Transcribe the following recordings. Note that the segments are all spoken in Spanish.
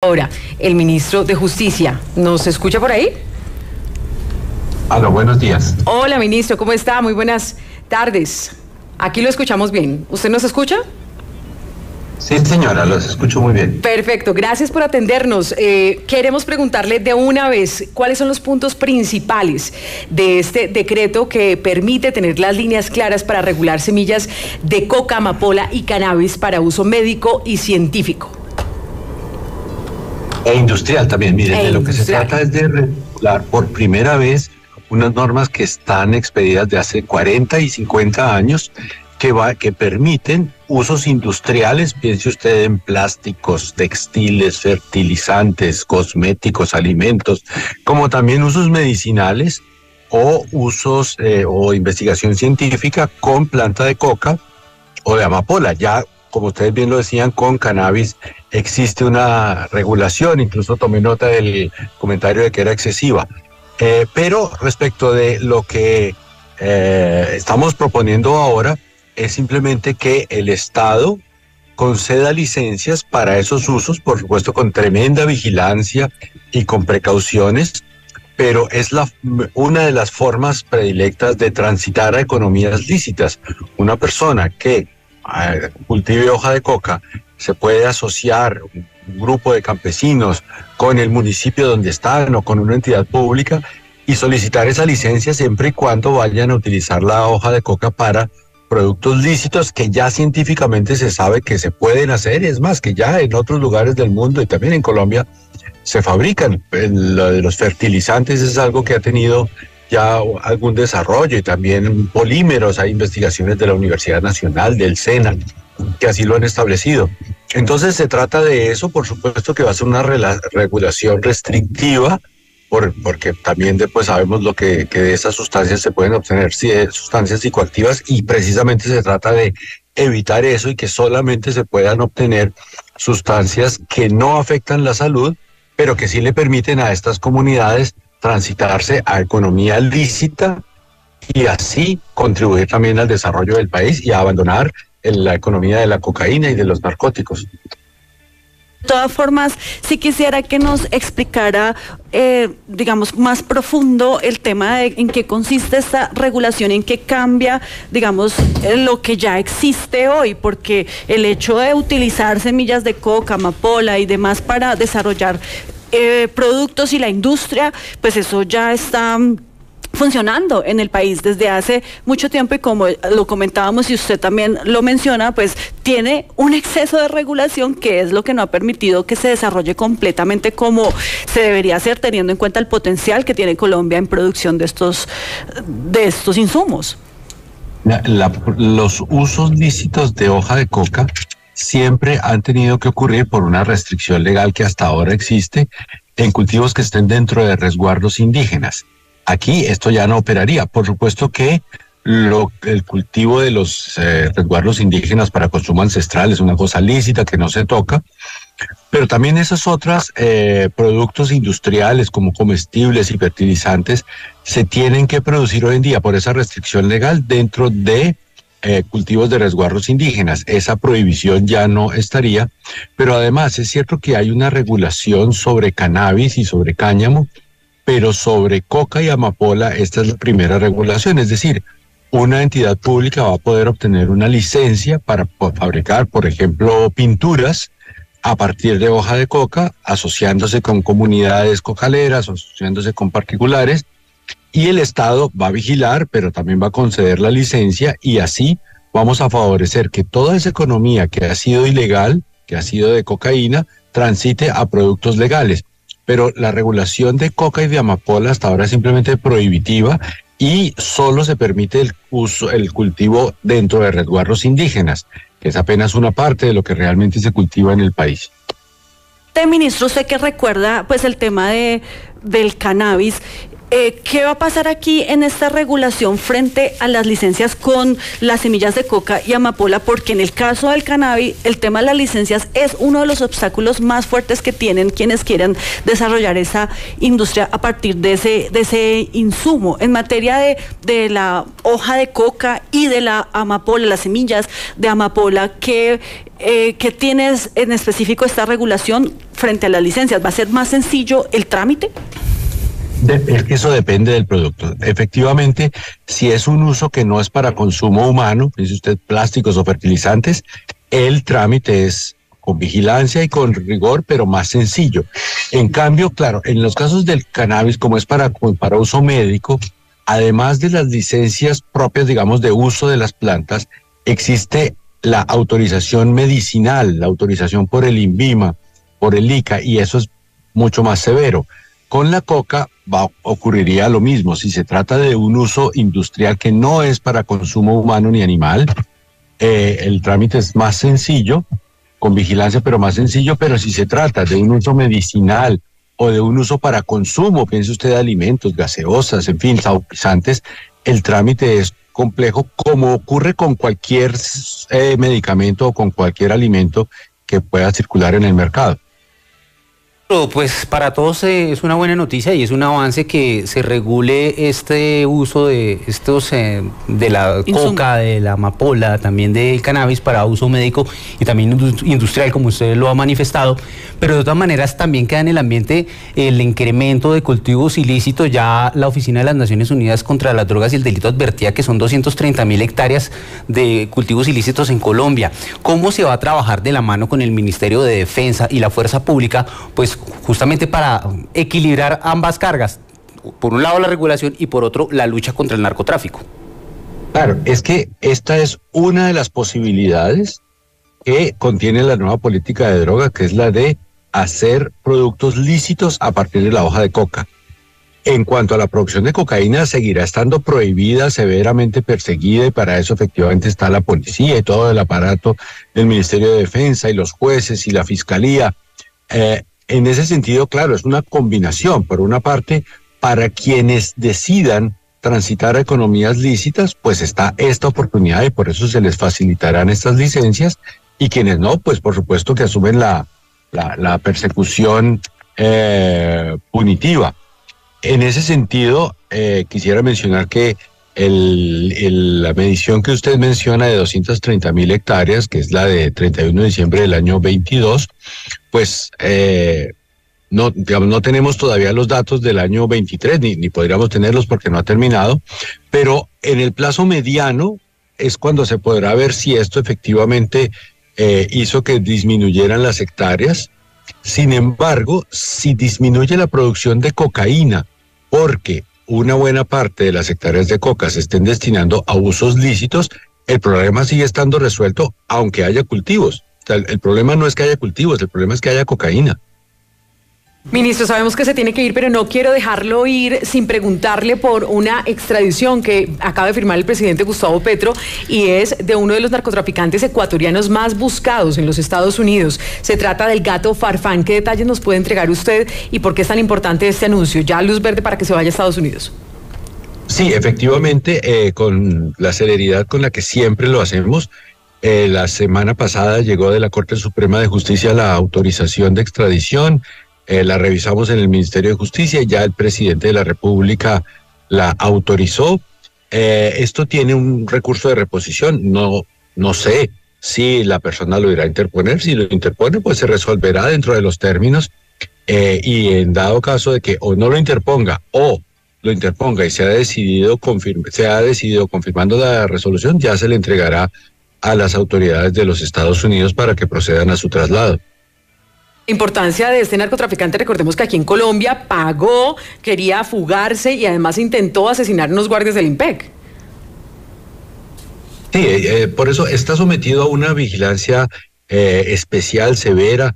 Ahora, el ministro de Justicia, ¿nos escucha por ahí? Hola, buenos días. Hola, ministro, ¿cómo está? Muy buenas tardes. Aquí lo escuchamos bien. ¿Usted nos escucha? Sí, señora, los escucho muy bien. Perfecto, gracias por atendernos. Eh, queremos preguntarle de una vez cuáles son los puntos principales de este decreto que permite tener las líneas claras para regular semillas de coca, amapola y cannabis para uso médico y científico. E industrial también, miren, E de lo que se trata es de regular por primera vez unas normas que están expedidas de hace 40 y 50 años que, va, que permiten usos industriales, piense usted en plásticos, textiles, fertilizantes, cosméticos, alimentos, como también usos medicinales o usos eh, o investigación científica con planta de coca o de amapola. Ya, como ustedes bien lo decían, con cannabis existe una regulación, incluso tomé nota del comentario de que era excesiva. Eh, pero respecto de lo que eh, estamos proponiendo ahora, es simplemente que el Estado conceda licencias para esos usos, por supuesto con tremenda vigilancia y con precauciones, pero es la, una de las formas predilectas de transitar a economías lícitas. Una persona que cultive hoja de coca se puede asociar un grupo de campesinos con el municipio donde están o con una entidad pública y solicitar esa licencia siempre y cuando vayan a utilizar la hoja de coca para productos lícitos que ya científicamente se sabe que se pueden hacer, es más, que ya en otros lugares del mundo y también en Colombia se fabrican. Lo de los fertilizantes es algo que ha tenido ya algún desarrollo y también polímeros, hay investigaciones de la Universidad Nacional, del SENA, que así lo han establecido. Entonces se trata de eso, por supuesto que va a ser una regulación restrictiva, por, porque también después sabemos lo que, de esas sustancias se pueden obtener sustancias psicoactivas y precisamente se trata de evitar eso y que solamente se puedan obtener sustancias que no afectan la salud, pero que sí le permiten a estas comunidades transitarse a economía lícita y así contribuir también al desarrollo del país y a abandonar la economía de la cocaína y de los narcóticos. De todas formas, sí quisiera que nos explicara, eh, digamos, más profundo el tema de en qué consiste esta regulación, en qué cambia, digamos, lo que ya existe hoy, porque el hecho de utilizar semillas de coca, amapola y demás para desarrollar eh, productos y la industria, pues eso ya está mm, funcionando en el país desde hace mucho tiempo y como lo comentábamos y usted también lo menciona, pues tiene un exceso de regulación que es lo que no ha permitido que se desarrolle completamente como se debería hacer teniendo en cuenta el potencial que tiene Colombia en producción de estos de estos insumos. Los usos lícitos de hoja de coca siempre han tenido que ocurrir por una restricción legal que hasta ahora existe en cultivos que estén dentro de resguardos indígenas. Aquí esto ya no operaría. Por supuesto que el cultivo de los eh, resguardos indígenas para consumo ancestral es una cosa lícita que no se toca, pero también esas otras eh, productos industriales como comestibles y fertilizantes se tienen que producir hoy en día por esa restricción legal dentro de eh, cultivos de resguardos indígenas. Esa prohibición ya no estaría, pero además es cierto que hay una regulación sobre cannabis y sobre cáñamo, pero sobre coca y amapola esta es la primera regulación, es decir, una entidad pública va a poder obtener una licencia para fabricar, por ejemplo, pinturas a partir de hoja de coca, asociándose con comunidades cocaleras, asociándose con particulares, y el Estado va a vigilar, pero también va a conceder la licencia y así vamos a favorecer que toda esa economía que ha sido ilegal, que ha sido de cocaína, transite a productos legales. Pero la regulación de coca y de amapola hasta ahora es simplemente prohibitiva y solo se permite el uso, el cultivo dentro de resguardos indígenas, que es apenas una parte de lo que realmente se cultiva en el país. Ministro, usted que recuerda pues el tema de, del cannabis, eh, ¿qué va a pasar aquí en esta regulación frente a las licencias con las semillas de coca y amapola? Porque en el caso del cannabis, el tema de las licencias es uno de los obstáculos más fuertes que tienen quienes quieren desarrollar esa industria a partir de ese, de ese insumo. En materia de, de la hoja de coca y de la amapola, las semillas de amapola, ¿qué, eh, ¿qué tienes en específico esta regulación frente a las licencias? ¿Va a ser más sencillo el trámite? Que eso depende del producto. Efectivamente, si es un uso que no es para consumo humano, dice usted plásticos o fertilizantes, el trámite es con vigilancia y con rigor, pero más sencillo. En cambio, claro, en los casos del cannabis, como es para, para uso médico, además de las licencias propias, digamos, de uso de las plantas, existe la autorización medicinal, la autorización por el INVIMA, por el ICA, y eso es mucho más severo. Con la coca va, ocurriría lo mismo. Si se trata de un uso industrial que no es para consumo humano ni animal, eh, el trámite es más sencillo, con vigilancia, pero más sencillo. Pero si se trata de un uso medicinal o de un uso para consumo, piense usted de alimentos, gaseosas, en fin, saborizantes, el trámite es complejo, como ocurre con cualquier eh, medicamento o con cualquier alimento que pueda circular en el mercado. Pues para todos es una buena noticia y es un avance que se regule este uso de estos eh, de la coca, de la amapola, también del cannabis para uso médico y también industrial, como usted lo ha manifestado. Pero de todas maneras también queda en el ambiente el incremento de cultivos ilícitos. Ya la Oficina de las Naciones Unidas contra las Drogas y el Delito advertía que son 230 mil hectáreas de cultivos ilícitos en Colombia. ¿Cómo se va a trabajar de la mano con el Ministerio de Defensa y la Fuerza Pública? Pues justamente para equilibrar ambas cargas. Por un lado la regulación y por otro la lucha contra el narcotráfico. Claro, es que esta es una de las posibilidades que contiene la nueva política de droga, que es la de hacer productos lícitos a partir de la hoja de coca. En cuanto a la producción de cocaína, seguirá estando prohibida, severamente perseguida, y para eso efectivamente está la policía y todo el aparato del Ministerio de Defensa y los jueces y la Fiscalía. Eh, en ese sentido, claro, es una combinación. Por una parte, para quienes decidan transitar a economías lícitas, pues está esta oportunidad y por eso se les facilitarán estas licencias. Y quienes no, pues por supuesto que asumen la, la, persecución eh, punitiva. En ese sentido, eh, quisiera mencionar que la medición que usted menciona de 230 mil hectáreas, que es la de 31 de diciembre del año 22, pues eh, no, digamos, no tenemos todavía los datos del año 23, ni, ni podríamos tenerlos porque no ha terminado, pero en el plazo mediano es cuando se podrá ver si esto efectivamente eh, hizo que disminuyeran las hectáreas. Sin embargo, si disminuye la producción de cocaína, porque una buena parte de las hectáreas de coca se estén destinando a usos lícitos, el problema sigue estando resuelto aunque haya cultivos. El problema no es que haya cultivos, el problema es que haya cocaína. Ministro, sabemos que se tiene que ir, pero no quiero dejarlo ir sin preguntarle por una extradición que acaba de firmar el presidente Gustavo Petro y es de uno de los narcotraficantes ecuatorianos más buscados en los Estados Unidos. Se trata del gato Farfán. ¿Qué detalles nos puede entregar usted y por qué es tan importante este anuncio? Ya luz verde para que se vaya a Estados Unidos. Sí, efectivamente, eh, con la celeridad con la que siempre lo hacemos. Eh, la semana pasada llegó de la Corte Suprema de Justicia la autorización de extradición eh, la revisamos en el Ministerio de Justicia ya el presidente de la República la autorizó. Eh, esto tiene un recurso de reposición. No, no sé si la persona lo irá a interponer. Si lo interpone, pues se resolverá dentro de los términos. Y en dado caso de que o no lo interponga o lo interponga y se ha decidido se ha decidido confirmando la resolución, ya se le entregará a las autoridades de los Estados Unidos para que procedan a su traslado importancia de este narcotraficante, recordemos que aquí en Colombia pagó, quería fugarse y además intentó asesinar a unos guardias del IMPEC. Sí, eh, eh, por eso está sometido a una vigilancia eh, especial, severa,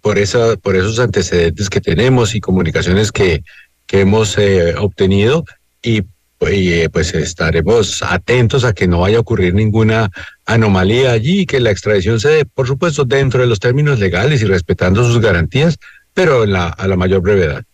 por, esa, por esos antecedentes que tenemos y comunicaciones que, que hemos obtenido y y pues estaremos atentos a que no vaya a ocurrir ninguna anomalía allí y que la extradición se dé, por supuesto, dentro de los términos legales y respetando sus garantías, pero a la mayor brevedad.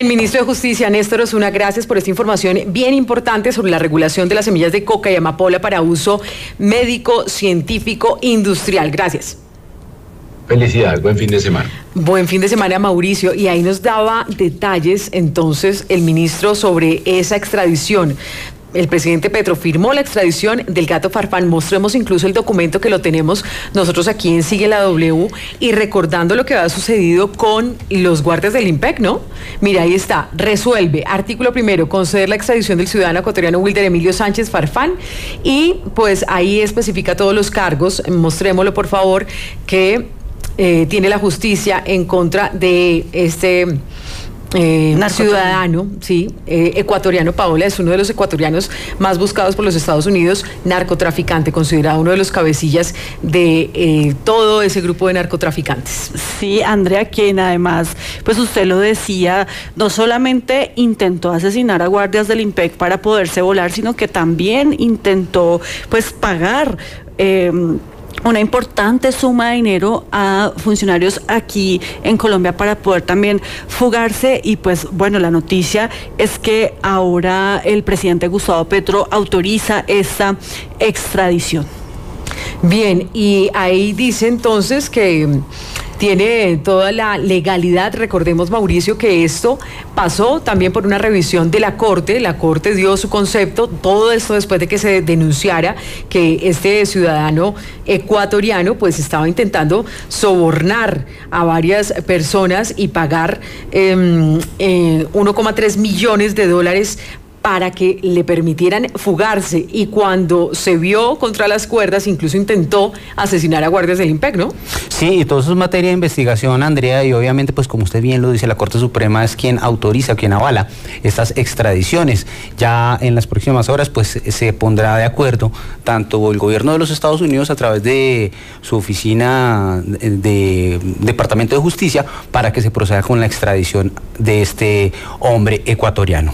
El ministro de Justicia, Néstor Osuna, gracias por esta información bien importante sobre la regulación de las semillas de coca y amapola para uso médico, científico, industrial. Gracias. Felicidades, buen fin de semana. Buen fin de semana, Mauricio. Y ahí nos daba detalles entonces el ministro sobre esa extradición. el presidente Petro firmó la extradición del gato Farfán. Mostremos incluso el documento que lo tenemos nosotros aquí en Sigue la W y recordando lo que ha sucedido con los guardias del IMPEC, ¿no? Mira, ahí está. Resuelve. Artículo primero, conceder la extradición del ciudadano ecuatoriano Wilder Emilio Sánchez Farfán y pues ahí especifica todos los cargos. Mostrémoslo, por favor, que eh, tiene la justicia en contra de este eh, ciudadano, sí, eh, ecuatoriano. Paola es uno de los ecuatorianos más buscados por los Estados Unidos, narcotraficante, considerado uno de los cabecillas de eh, todo ese grupo de narcotraficantes. Sí, Andrea, quien además, pues usted lo decía, no solamente intentó asesinar a guardias del IMPEC para poderse volar, sino que también intentó, pues, pagar. Una importante suma de dinero a funcionarios aquí en Colombia para poder también fugarse y pues bueno, la noticia es que ahora el presidente Gustavo Petro autoriza esta extradición. Bien, y ahí dice entonces que tiene toda la legalidad. Recordemos, Mauricio, que esto pasó también por una revisión de la Corte. La Corte dio su concepto, todo esto después de que se denunciara que este ciudadano ecuatoriano pues estaba intentando sobornar a varias personas y pagar 1,3 em, eh, millones de dólares para que le permitieran fugarse y cuando se vio contra las cuerdas incluso intentó asesinar a guardias del IMPEC, ¿no? Sí, y todo eso es materia de investigación, Andrea, y obviamente pues como usted bien lo dice, la Corte Suprema es quien autoriza, quien avala estas extradiciones. Ya en las próximas horas pues se pondrá de acuerdo tanto el gobierno de los Estados Unidos a través de su oficina de Departamento de Justicia para que se proceda con la extradición de este hombre ecuatoriano.